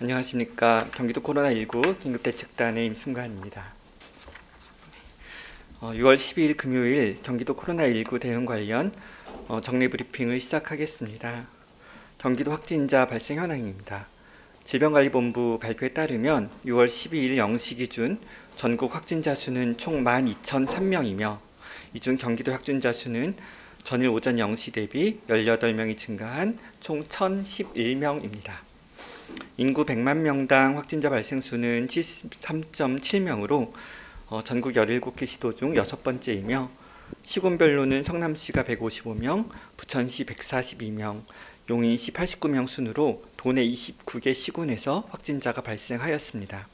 안녕하십니까. 경기도 코로나19 긴급대책단의 임승관입니다. 어, 6월 12일 금요일 경기도 코로나19 대응 관련 어, 정례 브리핑을 시작하겠습니다. 경기도 확진자 발생 현황입니다. 질병관리본부 발표에 따르면 6월 12일 0시 기준 전국 확진자 수는 총 12,003명이며 이 중 경기도 확진자 수는 전일 오전 0시 대비 18명이 증가한 총 1,011명입니다. 인구 100만 명당 확진자 발생 수는 73.7명으로 어, 전국 17개 시도 중 여섯 번째이며 시군별로는 성남시가 155명, 부천시 142명, 용인시 89명 순으로 도내 29개 시군에서 확진자가 발생하였습니다.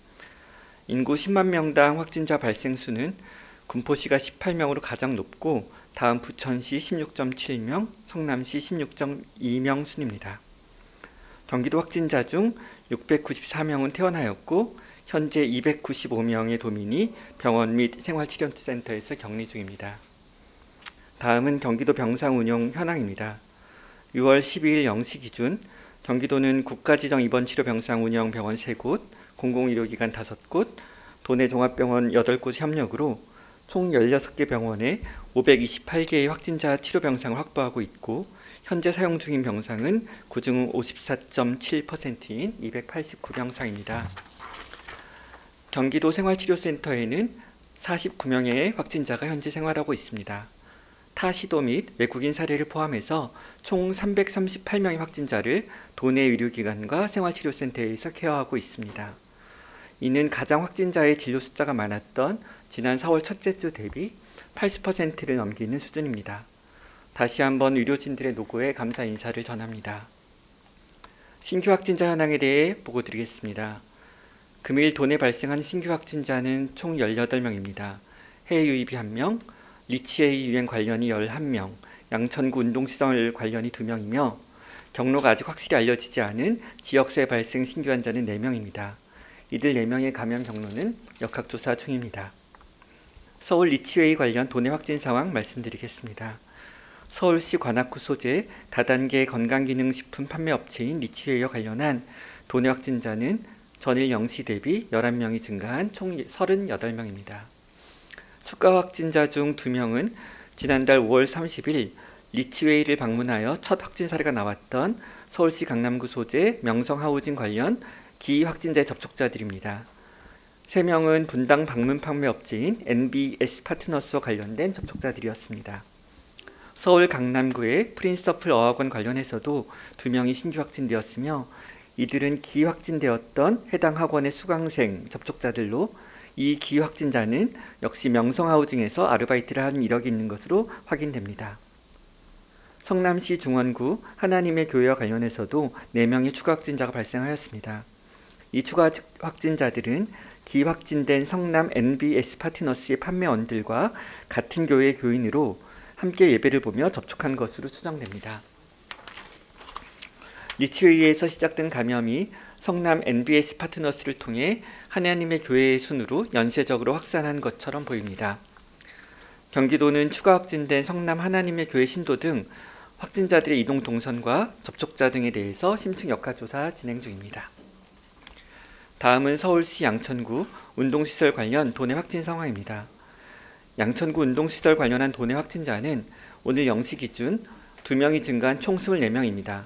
인구 10만 명당 확진자 발생 수는 군포시가 18명으로 가장 높고 다음 부천시 16.7명, 성남시 16.2명 순입니다. 경기도 확진자 중 694명은 퇴원하였고 현재 295명의 도민이 병원 및 생활치료센터에서 격리 중입니다. 다음은 경기도 병상 운영 현황입니다. 6월 12일 0시 기준 경기도는 국가지정 입원치료 병상 운영 병원 3곳, 공공의료기관 5곳, 도내 종합병원 8곳 협력으로 총 16개 병원에 528개의 확진자 치료 병상을 확보하고 있고 현재 사용 중인 병상은 그중 54.7%인 289병상입니다. 경기도 생활치료센터에는 49명의 확진자가 현재 생활하고 있습니다. 타 시도 및 외국인 사례를 포함해서 총 338명의 확진자를 도내 의료기관과 생활치료센터에서 케어하고 있습니다. 이는 가장 확진자의 진료 숫자가 많았던 지난 4월 첫째 주 대비 80%를 넘기는 수준입니다. 다시 한번 의료진들의 노고에 감사 인사를 전합니다. 신규 확진자 현황에 대해 보고 드리겠습니다. 금일 도내 발생한 신규 확진자는 총 18명입니다. 해외 유입이 1명, 리치에이 유행 관련이 11명, 양천구 운동시설 관련이 2명이며 경로가 아직 확실히 알려지지 않은 지역세 발생 신규 환자는 4명입니다. 이들 4명의 감염 경로는 역학조사 중입니다. 서울 리치웨이 관련 도내 확진 상황 말씀드리겠습니다. 서울시 관악구 소재 다단계 건강기능식품 판매 업체인 리치웨이와 관련한 도내 확진자는 전일 0시 대비 11명이 증가한 총 38명입니다. 추가 확진자 중 2명은 지난달 5월 30일 리치웨이를 방문하여 첫 확진 사례가 나왔던 서울시 강남구 소재 명성하우징 관련 기확진자의 접촉자들입니다. 3명은 분당 방문 판매 업체인 NBS 파트너스와 관련된 접촉자들이었습니다. 서울 강남구의 프린서플 어학원 관련해서도 2명이 신규 확진되었으며 이들은 기확진되었던 해당 학원의 수강생 접촉자들로 이 기확진자는 역시 명성하우징에서 아르바이트를 한 이력이 있는 것으로 확인됩니다. 성남시 중원구 하나님의 교회와 관련해서도 4명의 추가 확진자가 발생하였습니다. 이 추가 확진자들은 기확진된 성남 NBS 파트너스의 판매원들과 같은 교회 교인으로 함께 예배를 보며 접촉한 것으로 추정됩니다. 리치웨이에서 시작된 감염이 성남 NBS 파트너스를 통해 하나님의 교회의 순으로 연쇄적으로 확산한 것처럼 보입니다. 경기도는 추가 확진된 성남 하나님의 교회 신도 등 확진자들의 이동 동선과 접촉자 등에 대해서 심층 역학조사 진행 중입니다. 다음은 서울시 양천구 운동시설 관련 도내 확진 상황입니다. 양천구 운동시설 관련한 도내 확진자는 오늘 0시 기준 2명이 증가한 총 24명입니다.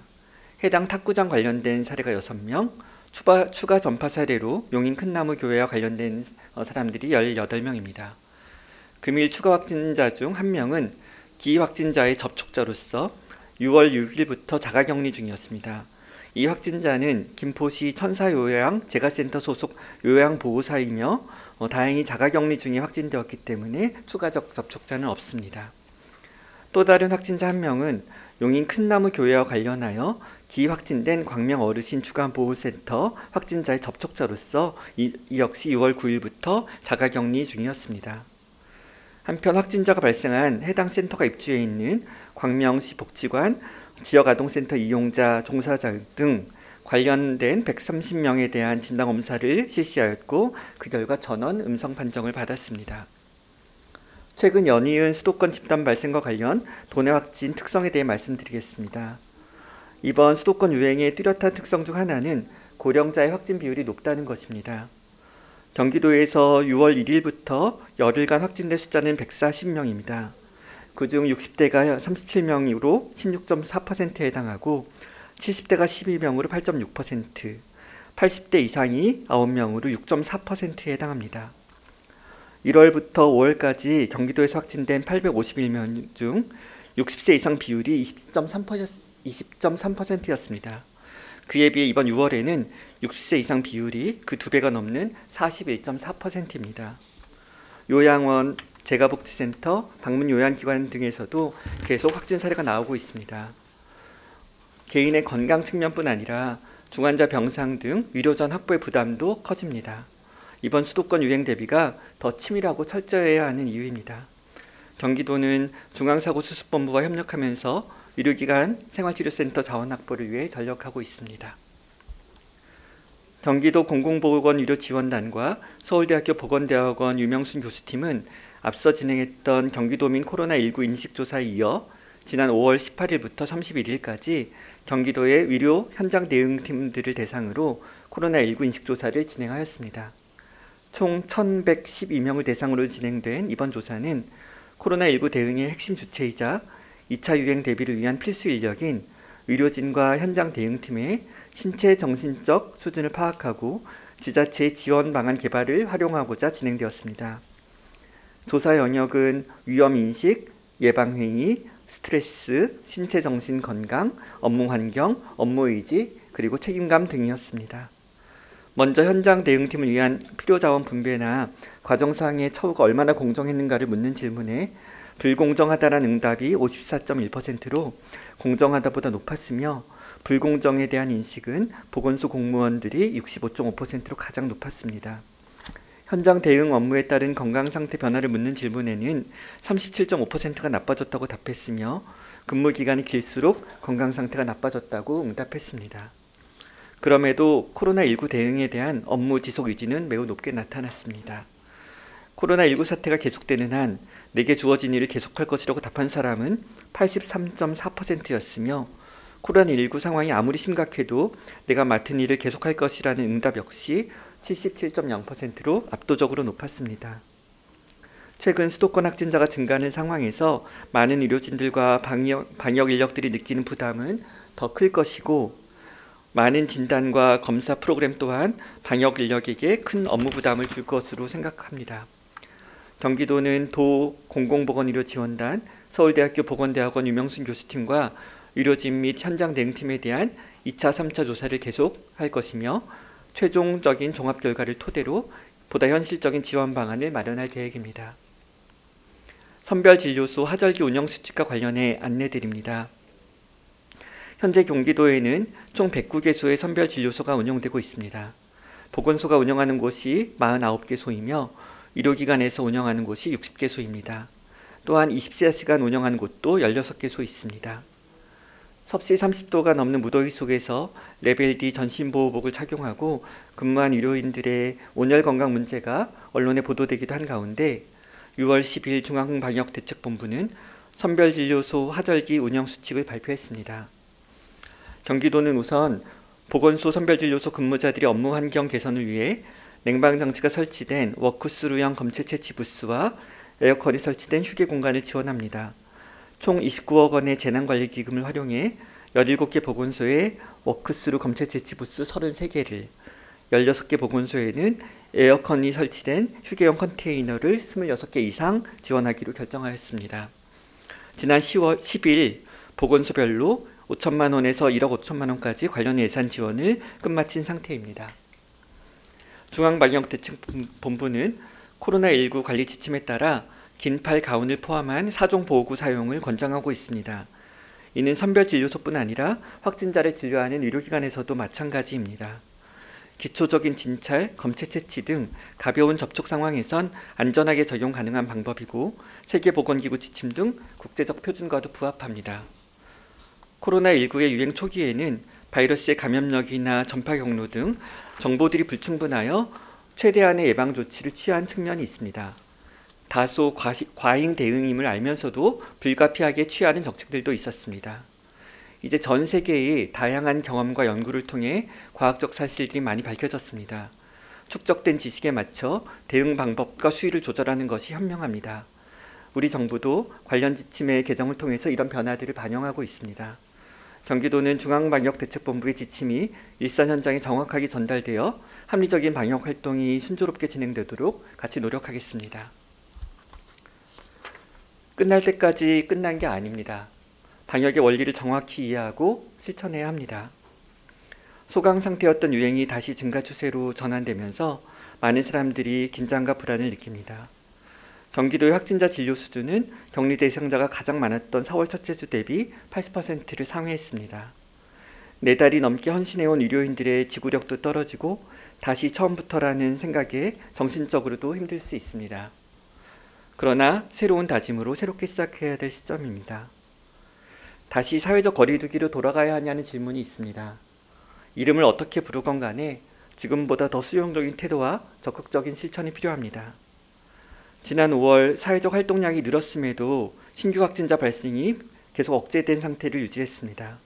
해당 탁구장 관련된 사례가 6명, 추가, 추가 전파 사례로 용인 큰나무 교회와 관련된 어, 사람들이 18명입니다. 금일 추가 확진자 중 1명은 기확진자의 접촉자로서 6월 6일부터 자가격리 중이었습니다. 이 확진자는 김포시 천사요양 재가센터 소속 요양보호사이며 어, 다행히 자가격리 중에 확진되었기 때문에 추가적 접촉자는 없습니다. 또 다른 확진자 한 명은 용인 큰나무 교회와 관련하여 기확진된 광명 어르신 주간보호센터 확진자의 접촉자로서 이, 이 역시 6월 9일부터 자가격리 중이었습니다. 한편 확진자가 발생한 해당 센터가 입주해 있는 광명시 복지관, 지역아동센터 이용자, 종사자 등 관련된 130명에 대한 진단 검사를 실시하였고 그 결과 전원 음성 판정을 받았습니다. 최근 연이은 수도권 집단 발생과 관련 도내 확진 특성에 대해 말씀드리겠습니다. 이번 수도권 유행의 뚜렷한 특성 중 하나는 고령자의 확진 비율이 높다는 것입니다. 경기도에서 6월 1일부터 열흘간 확진된 숫자는 140명입니다. 그중 60대가 37명으로 16.4%에 해당하고 70대가 12명으로 8.6%, 80대 이상이 9명으로 6.4%에 해당합니다. 1월부터 5월까지 경기도에서 확진된 851명 중 60세 이상 비율이 20.3%였습니다. 그에 비해 이번 6월에는 60세 이상 비율이 그 두 배가 넘는 41.4%입니다. 요양원, 재가복지센터, 방문 요양기관 등에서도 계속 확진 사례가 나오고 있습니다. 개인의 건강 측면뿐 아니라 중환자 병상 등 의료전 확보의 부담도 커집니다. 이번 수도권 유행 대비가 더 치밀하고 철저해야 하는 이유입니다. 경기도는 중앙사고수습본부와 협력하면서 의료기관 생활치료센터 자원 확보를 위해 전력하고 있습니다. 경기도 공공보건 의료지원단과 서울대학교 보건대학원 유명순 교수팀은 앞서 진행했던 경기도민 코로나19 인식조사에 이어 지난 5월 18일부터 31일까지 경기도의 의료 현장 대응팀들을 대상으로 코로나19 인식조사를 진행하였습니다. 총 1112명을 대상으로 진행된 이번 조사는 코로나19 대응의 핵심 주체이자 2차 유행 대비를 위한 필수 인력인 의료진과 현장 대응팀의 신체 정신적 수준을 파악하고 지자체의 지원 방안 개발을 활용하고자 진행되었습니다. 조사 영역은 위험 인식, 예방 행위, 스트레스, 신체 정신 건강, 업무 환경, 업무 의지, 그리고 책임감 등이었습니다. 먼저 현장 대응팀을 위한 필요 자원 분배나 과정상의 처우가 얼마나 공정했는가를 묻는 질문에 불공정하다는 응답이 54.1%로 공정하다보다 높았으며 불공정에 대한 인식은 보건소 공무원들이 65.5%로 가장 높았습니다. 현장 대응 업무에 따른 건강 상태 변화를 묻는 질문에는 37.5%가 나빠졌다고 답했으며 근무 기간이 길수록 건강 상태가 나빠졌다고 응답했습니다. 그럼에도 코로나19 대응에 대한 업무 지속 의지는 매우 높게 나타났습니다. 코로나19 사태가 계속되는 한 내게 주어진 일을 계속할 것이라고 답한 사람은 83.4%였으며 코로나19 상황이 아무리 심각해도 내가 맡은 일을 계속할 것이라는 응답 역시 77.0%로 압도적으로 높았습니다. 최근 수도권 확진자가 증가하는 상황에서 많은 의료진들과 방역, 방역 인력들이 느끼는 부담은 더 클 것이고 많은 진단과 검사 프로그램 또한 방역 인력에게 큰 업무 부담을 줄 것으로 생각합니다. 경기도는 도 공공보건의료지원단, 서울대학교 보건대학원 유명순 교수팀과 의료진 및 현장 대응팀에 대한 2차, 3차 조사를 계속할 것이며 최종적인 종합 결과를 토대로 보다 현실적인 지원 방안을 마련할 계획입니다. 선별진료소 하절기 운영 수칙과 관련해 안내드립니다. 현재 경기도에는 총 109개소의 선별진료소가 운영되고 있습니다. 보건소가 운영하는 곳이 49개소이며 의료기관에서 운영하는 곳이 60개소입니다. 또한 24시간 운영하는 곳도 16개소 있습니다. 섭씨 30도가 넘는 무더위 속에서 레벨 D 전신보호복을 착용하고 근무한 의료인들의 온열 건강 문제가 언론에 보도되기도 한 가운데 6월 10일 중앙방역대책본부는 선별진료소 하절기 운영 수칙을 발표했습니다. 경기도는 우선 보건소 선별진료소 근무자들의 업무 환경 개선을 위해 냉방 장치가 설치된 워크스루형 검체 채취 부스와 에어컨이 설치된 휴게 공간을 지원합니다. 총 29억 원의 재난관리 기금을 활용해 17개 보건소에 워크스루 검체 채취 부스 33개를 16개 보건소에는 에어컨이 설치된 휴게용 컨테이너를 26개 이상 지원하기로 결정하였습니다. 지난 10월 10일 보건소별로 5천만 원에서 1억 5천만 원까지 관련 예산 지원을 끝마친 상태입니다. 중앙방역대책본부는 코로나19 관리 지침에 따라 긴팔 가운을 포함한 사종 보호구 사용을 권장하고 있습니다. 이는 선별 진료소뿐 아니라 확진자를 진료하는 의료기관에서도 마찬가지입니다. 기초적인 진찰, 검체 채취 등 가벼운 접촉 상황에선 안전하게 적용 가능한 방법이고 세계보건기구 지침 등 국제적 표준과도 부합합니다. 코로나19의 유행 초기에는 바이러스의 감염력이나 전파 경로 등 정보들이 불충분하여 최대한의 예방 조치를 취한 측면이 있습니다. 다소 과잉 대응임을 알면서도 불가피하게 취하는 정책들도 있었습니다. 이제 전 세계의 다양한 경험과 연구를 통해 과학적 사실들이 많이 밝혀졌습니다. 축적된 지식에 맞춰 대응 방법과 수위를 조절하는 것이 현명합니다. 우리 정부도 관련 지침의 개정을 통해서 이런 변화들을 반영하고 있습니다. 경기도는 중앙방역대책본부의 지침이 일선 현장에 정확하게 전달되어 합리적인 방역 활동이 순조롭게 진행되도록 같이 노력하겠습니다. 끝날 때까지 끝난 게 아닙니다. 방역의 원리를 정확히 이해하고 실천해야 합니다. 소강 상태였던 유행이 다시 증가 추세로 전환되면서 많은 사람들이 긴장과 불안을 느낍니다. 경기도의 확진자 진료 수준은 격리 대상자가 가장 많았던 4월 첫째 주 대비 80%를 상회했습니다. 네 달이 넘게 헌신해온 의료인들의 지구력도 떨어지고 다시 처음부터라는 생각에 정신적으로도 힘들 수 있습니다. 그러나 새로운 다짐으로 새롭게 시작해야 될 시점입니다. 다시 사회적 거리두기로 돌아가야 하냐는 질문이 있습니다. 이름을 어떻게 부르건 간에 지금보다 더 수용적인 태도와 적극적인 실천이 필요합니다. 지난 5월 사회적 활동량이 늘었음에도 신규 확진자 발생이 계속 억제된 상태를 유지했습니다.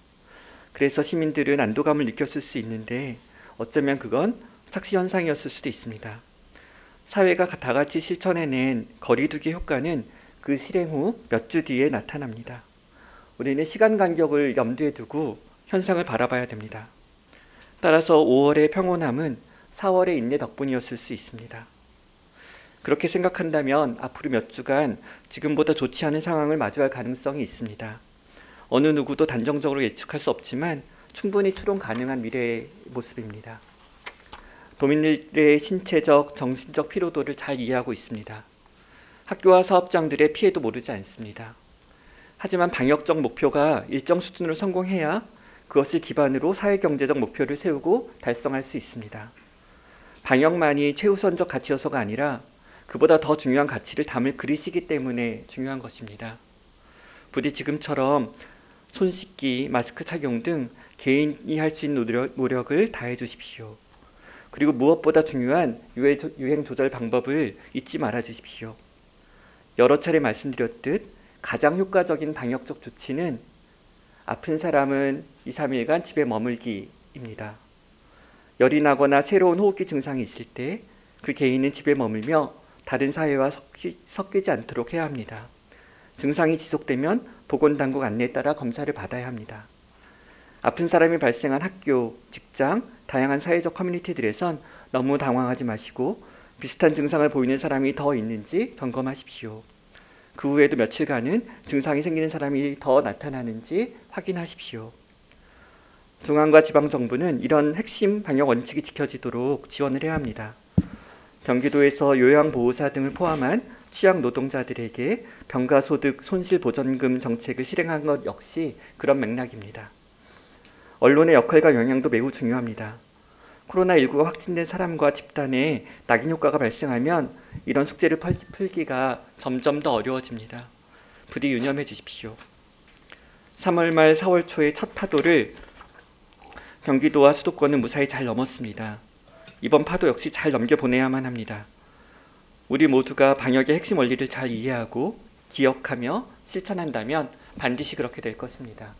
그래서 시민들은 안도감을 느꼈을 수 있는데 어쩌면 그건 착시 현상이었을 수도 있습니다. 사회가 다 같이 실천해낸 거리두기 효과는 그 실행 후 몇 주 뒤에 나타납니다. 우리는 시간 간격을 염두에 두고 현상을 바라봐야 됩니다. 따라서 5월의 평온함은 4월의 인내 덕분이었을 수 있습니다. 그렇게 생각한다면 앞으로 몇 주간 지금보다 좋지 않은 상황을 마주할 가능성이 있습니다. 어느 누구도 단정적으로 예측할 수 없지만 충분히 추론 가능한 미래의 모습입니다. 도민들의 신체적, 정신적 피로도를 잘 이해하고 있습니다. 학교와 사업장들의 피해도 모르지 않습니다. 하지만 방역적 목표가 일정 수준으로 성공해야 그것을 기반으로 사회경제적 목표를 세우고 달성할 수 있습니다. 방역만이 최우선적 가치여서가 아니라 그보다 더 중요한 가치를 담을 그리시기 때문에 중요한 것입니다. 부디 지금처럼 손 씻기, 마스크 착용 등 개인이 할 수 있는 노력, 노력을 다해 주십시오. 그리고 무엇보다 중요한 유행 조절 방법을 잊지 말아 주십시오. 여러 차례 말씀드렸듯 가장 효과적인 방역적 조치는 아픈 사람은 2, 3일간 집에 머물기입니다. 열이 나거나 새로운 호흡기 증상이 있을 때 그 개인은 집에 머물며 다른 사회와 섞이, 섞이지 않도록 해야 합니다. 증상이 지속되면 보건당국 안내에 따라 검사를 받아야 합니다. 아픈 사람이 발생한 학교, 직장, 다양한 사회적 커뮤니티들에선 너무 당황하지 마시고 비슷한 증상을 보이는 사람이 더 있는지 점검하십시오. 그 후에도 며칠간은 증상이 생기는 사람이 더 나타나는지 확인하십시오. 중앙과 지방 정부는 이런 핵심 방역 원칙이 지켜지도록 지원을 해야 합니다. 경기도에서 요양보호사 등을 포함한 취약 노동자들에게 병가소득 손실보전금 정책을 실행한 것 역시 그런 맥락입니다. 언론의 역할과 영향도 매우 중요합니다. 코로나19가 확진된 사람과 집단에 낙인 효과가 발생하면 이런 숙제를 풀기가 점점 더 어려워집니다. 부디 유념해 주십시오. 3월 말 4월 초의 첫 파도를 경기도와 수도권은 무사히 잘 넘었습니다. 이번 파도 역시 잘 넘겨보내야만 합니다. 우리 모두가 방역의 핵심 원리를 잘 이해하고 기억하며 실천한다면 반드시 그렇게 될 것입니다.